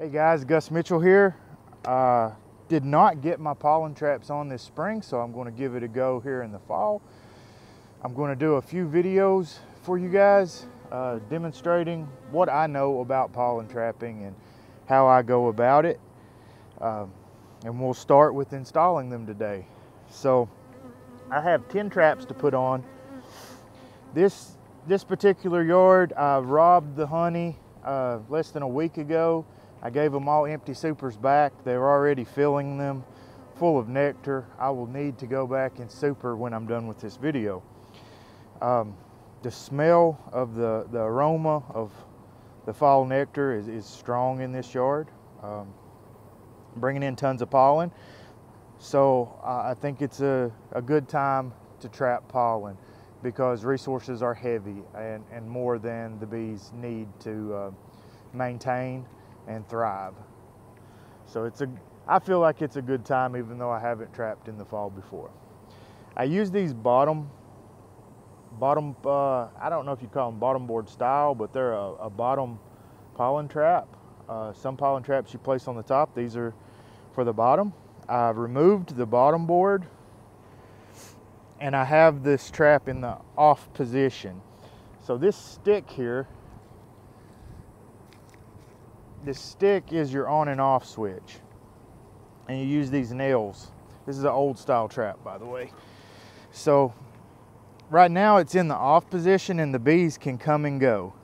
Hey guys, Gus Mitchell here. Uh, did not get my pollen traps on this spring, so I'm going to give it a go here in the fall. I'm going to do a few videos for you guys uh, demonstrating what I know about pollen trapping and how I go about it. Um, and we'll start with installing them today. So I have 10 traps to put on. This, this particular yard, I robbed the honey uh, less than a week ago I gave them all empty supers back. They were already filling them full of nectar. I will need to go back and super when I'm done with this video. Um, the smell of the, the aroma of the fall nectar is, is strong in this yard, um, bringing in tons of pollen. So uh, I think it's a, a good time to trap pollen because resources are heavy and, and more than the bees need to uh, maintain and thrive. So it's a, I feel like it's a good time even though I haven't trapped in the fall before. I use these bottom, bottom, uh, I don't know if you call them bottom board style, but they're a, a bottom pollen trap. Uh, some pollen traps you place on the top, these are for the bottom. I've removed the bottom board and I have this trap in the off position. So this stick here the stick is your on and off switch. And you use these nails. This is an old style trap, by the way. So right now it's in the off position and the bees can come and go.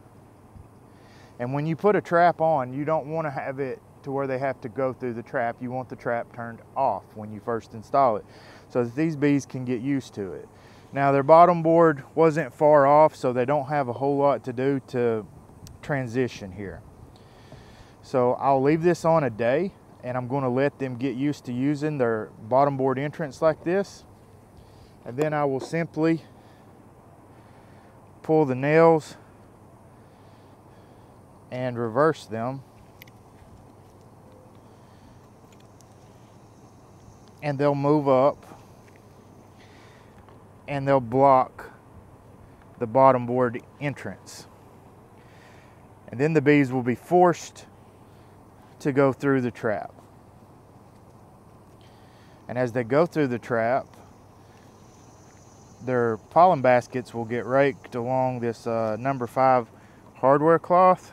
And when you put a trap on, you don't want to have it to where they have to go through the trap. You want the trap turned off when you first install it so that these bees can get used to it. Now their bottom board wasn't far off, so they don't have a whole lot to do to transition here. So I'll leave this on a day and I'm going to let them get used to using their bottom board entrance like this. And then I will simply pull the nails and reverse them. And they'll move up and they'll block the bottom board entrance. And then the bees will be forced to go through the trap. And as they go through the trap, their pollen baskets will get raked along this uh, number five hardware cloth.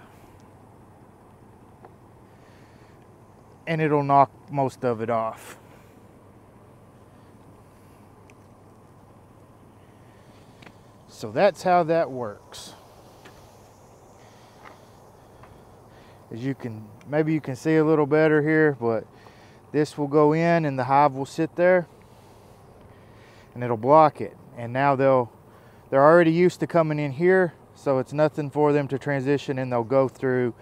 And it'll knock most of it off. So that's how that works. As you can maybe you can see a little better here but this will go in and the hive will sit there and it'll block it. And now they'll they're already used to coming in here so it's nothing for them to transition and they'll go through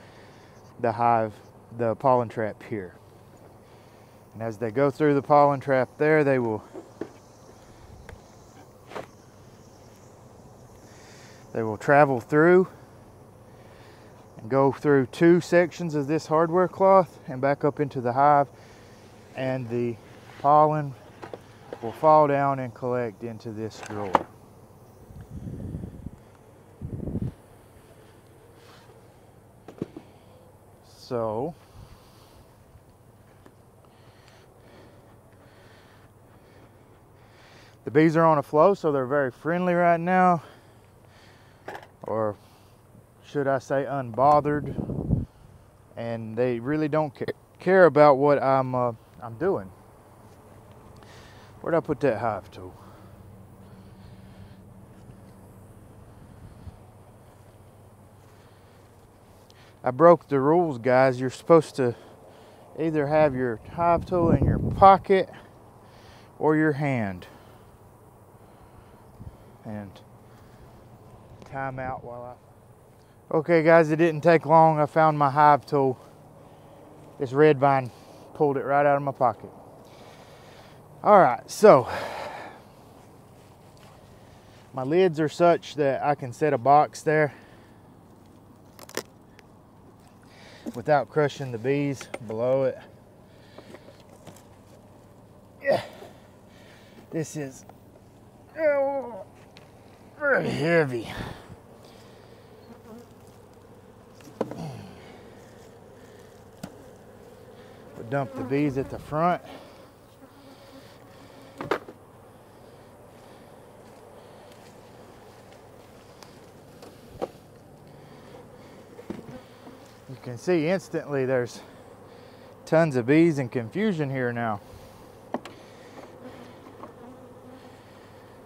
the hive the pollen trap here. And as they go through the pollen trap there they will they will travel through go through two sections of this hardware cloth and back up into the hive and the pollen will fall down and collect into this drawer. So the bees are on a flow so they're very friendly right now or should I say, unbothered, and they really don't care about what I'm uh, I'm doing. Where'd I put that hive tool? I broke the rules, guys. You're supposed to either have your hive tool in your pocket or your hand. And time out while I Okay guys, it didn't take long. I found my hive tool. This red vine pulled it right out of my pocket. All right, so my lids are such that I can set a box there without crushing the bees below it. Yeah. This is oh, very heavy. Dump the bees at the front. You can see instantly there's tons of bees and confusion here now.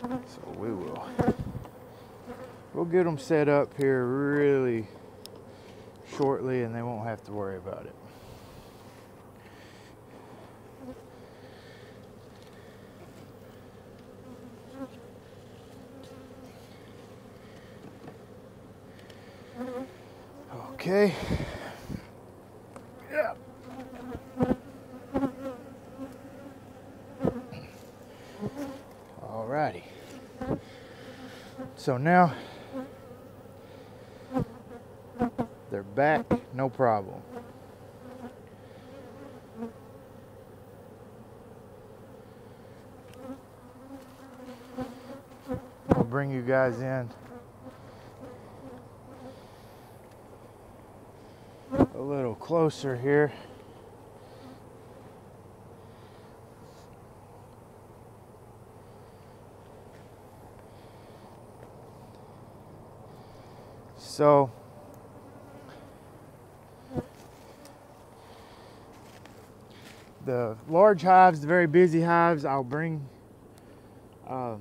So we will, we'll get them set up here really shortly and they won't have to worry about it. Okay. Yeah. Alrighty. So now they're back, no problem. I'll bring you guys in a little closer here. So the large hives, the very busy hives, I'll bring, uh,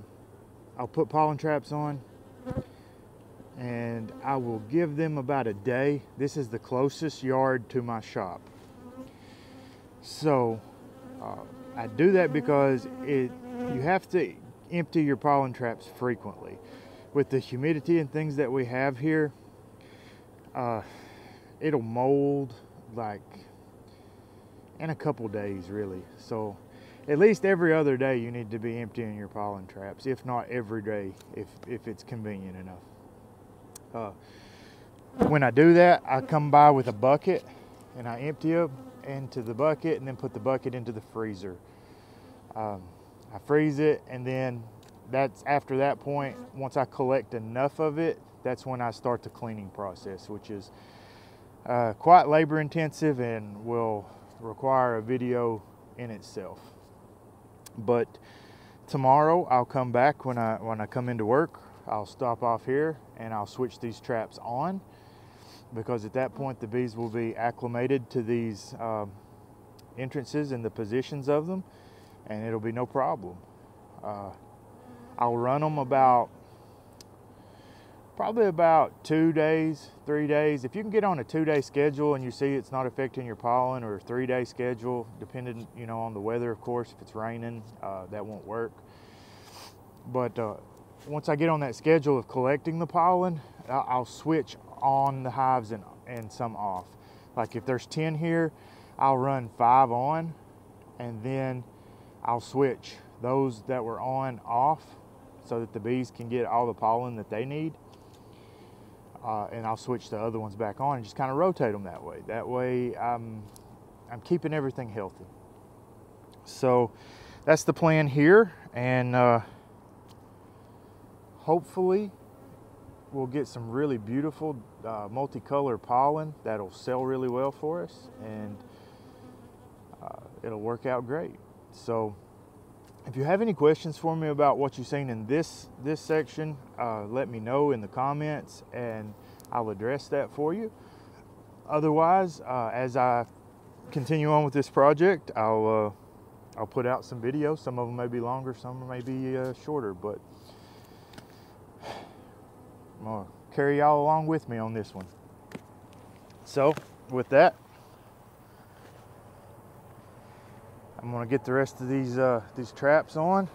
I'll put pollen traps on and I will give them about a day. This is the closest yard to my shop. So uh, I do that because it you have to empty your pollen traps frequently. With the humidity and things that we have here, uh, it'll mold like in a couple days really. So at least every other day you need to be emptying your pollen traps, if not every day, if, if it's convenient enough. Uh, when I do that, I come by with a bucket and I empty them into the bucket and then put the bucket into the freezer. Um, I freeze it and then that's after that point, once I collect enough of it, that's when I start the cleaning process, which is uh, quite labor intensive and will require a video in itself. But tomorrow I'll come back when I when I come into work I'll stop off here and I'll switch these traps on because at that point the bees will be acclimated to these um, entrances and the positions of them and it'll be no problem. Uh, I'll run them about probably about two days, three days. If you can get on a two-day schedule and you see it's not affecting your pollen, or a three-day schedule, depending you know on the weather, of course. If it's raining, uh, that won't work. But uh, once I get on that schedule of collecting the pollen, I'll switch on the hives and, and some off. Like if there's 10 here, I'll run five on and then I'll switch those that were on off so that the bees can get all the pollen that they need. Uh, and I'll switch the other ones back on and just kind of rotate them that way. That way I'm, I'm keeping everything healthy. So that's the plan here. And uh, hopefully we'll get some really beautiful uh, multicolor pollen that'll sell really well for us and uh, it'll work out great. So if you have any questions for me about what you've seen in this this section, uh, let me know in the comments and I'll address that for you. Otherwise, uh, as I continue on with this project, I'll uh, I'll put out some videos. Some of them may be longer, some may be uh, shorter, but I'm to carry y'all along with me on this one. So, with that, I'm to get the rest of these uh, these traps on,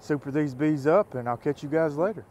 super these bees up, and I'll catch you guys later.